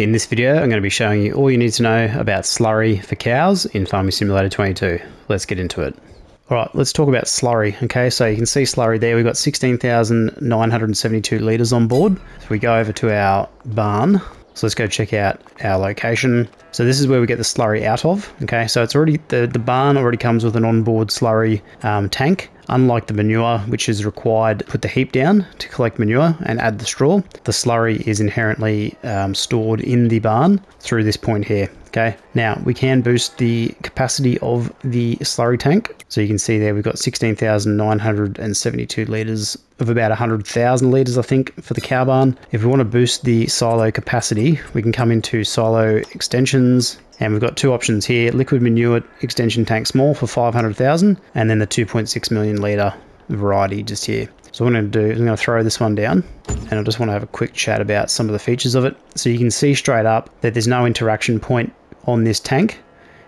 In this video, I'm going to be showing you all you need to know about slurry for cows in Farming Simulator 22. Let's get into it. All right, let's talk about slurry. Okay, so you can see slurry there. We've got 16,972 litres on board. So we go over to our barn. So let's go check out our location. So this is where we get the slurry out of. Okay, so it's already, the, the barn already comes with an onboard slurry um, tank. Unlike the manure, which is required to put the heap down to collect manure and add the straw, the slurry is inherently um, stored in the barn through this point here. Okay, now we can boost the capacity of the slurry tank. So you can see there we've got 16,972 litres of about 100,000 litres, I think, for the cow barn. If we want to boost the silo capacity, we can come into silo extensions and we've got two options here, liquid manure extension tank small for 500,000 and then the 2.6 million litre variety just here. So what I'm going to do is I'm going to throw this one down and I just want to have a quick chat about some of the features of it. So you can see straight up that there's no interaction point on this tank.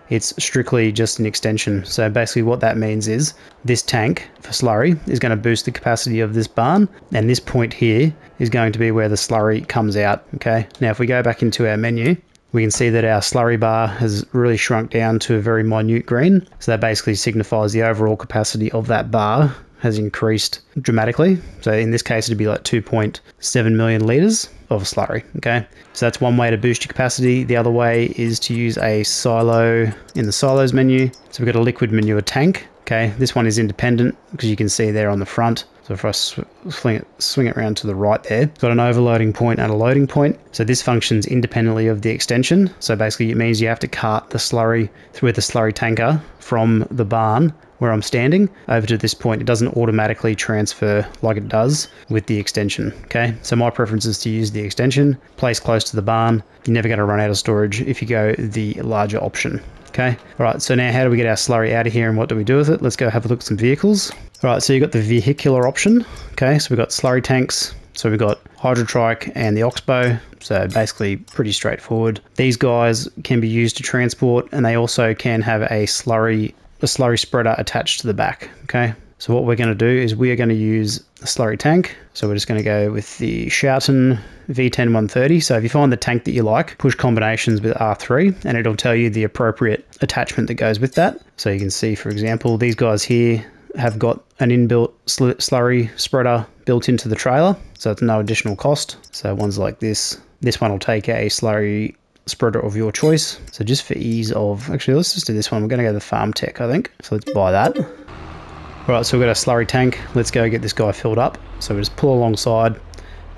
It's strictly just an extension. So basically what that means is this tank for slurry is going to boost the capacity of this barn and this point here is going to be where the slurry comes out. Okay. Now if we go back into our menu, we can see that our slurry bar has really shrunk down to a very minute green. So that basically signifies the overall capacity of that bar has increased dramatically. So in this case, it'd be like 2.7 million litres of a slurry. Okay, so that's one way to boost your capacity. The other way is to use a silo in the silos menu. So we've got a liquid manure tank. Okay, this one is independent because you can see there on the front. So if I swing it, swing it around to the right there, it's got an overloading point and a loading point. So this functions independently of the extension. So basically it means you have to cart the slurry through the slurry tanker from the barn where I'm standing over to this point. It doesn't automatically transfer like it does with the extension. Okay, so my preference is to use the extension, place close to the barn. You're never going to run out of storage if you go the larger option. Okay, all right, so now how do we get our slurry out of here and what do we do with it? Let's go have a look at some vehicles. All right, so you've got the vehicular option. Okay, so we've got slurry tanks. So we've got Hydrotrike and the Oxbow. So basically pretty straightforward. These guys can be used to transport and they also can have a slurry a slurry spreader attached to the back. Okay, so what we're going to do is we are going to use a slurry tank. So we're just going to go with the Schouten V10 130. So if you find the tank that you like, push combinations with R3 and it'll tell you the appropriate attachment that goes with that. So you can see, for example, these guys here have got an inbuilt slurry spreader built into the trailer. So it's no additional cost. So ones like this, this one will take a slurry spreader of your choice. So just for ease of, actually let's just do this one. We're gonna go to the Farm Tech, I think. So let's buy that. All right, so we've got a slurry tank. Let's go get this guy filled up. So we just pull alongside.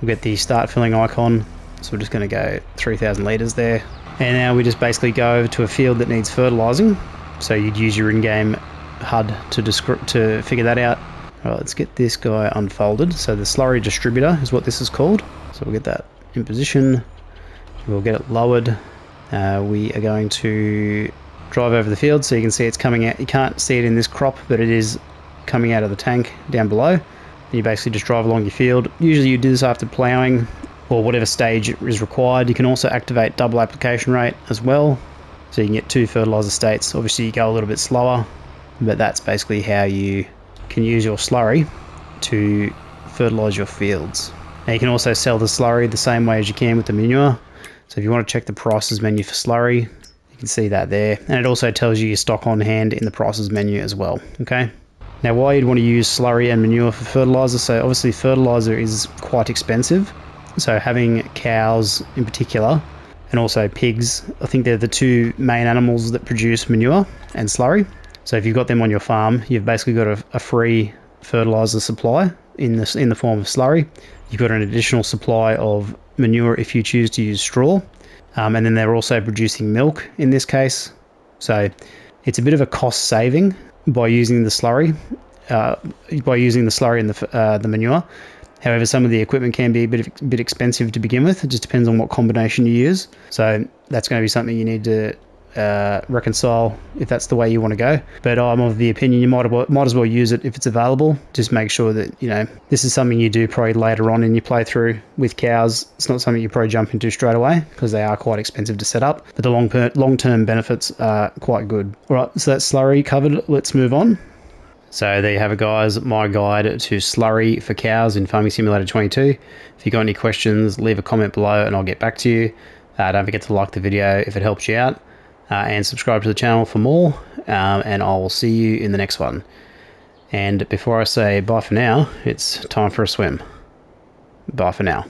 We'll get the start filling icon. So we're just gonna go 3,000 litres there. And now we just basically go over to a field that needs fertilising. So you'd use your in-game HUD to, to figure that out. All right, let's get this guy unfolded. So the slurry distributor is what this is called. So we'll get that in position. We'll get it lowered. Uh, we are going to drive over the field so you can see it's coming out. You can't see it in this crop, but it is coming out of the tank down below. You basically just drive along your field. Usually you do this after ploughing or whatever stage is required. You can also activate double application rate as well. So you can get two fertilizer states. Obviously you go a little bit slower, but that's basically how you can use your slurry to fertilize your fields. Now you can also sell the slurry the same way as you can with the manure. So if you want to check the prices menu for slurry, you can see that there. And it also tells you your stock on hand in the prices menu as well. Okay. Now why you'd want to use slurry and manure for fertilizer. So obviously fertilizer is quite expensive. So having cows in particular and also pigs, I think they're the two main animals that produce manure and slurry. So if you've got them on your farm, you've basically got a, a free fertilizer supply in this in the form of slurry. You've got an additional supply of manure if you choose to use straw. Um, and then they're also producing milk in this case. So it's a bit of a cost saving by using the slurry, uh, by using the slurry and the, uh, the manure. However, some of the equipment can be a bit, a bit expensive to begin with. It just depends on what combination you use. So that's going to be something you need to uh, reconcile if that's the way you want to go. But I'm of the opinion you might, might as well use it if it's available. Just make sure that, you know, this is something you do probably later on in your playthrough with cows. It's not something you probably jump into straight away because they are quite expensive to set up. But the long, long term benefits are quite good. All right, so that's slurry covered. Let's move on. So there you have it, guys. My guide to slurry for cows in Farming Simulator 22. If you got any questions, leave a comment below and I'll get back to you. Uh, don't forget to like the video if it helps you out, uh, and subscribe to the channel for more. Um, and I will see you in the next one. And before I say bye for now, it's time for a swim. Bye for now.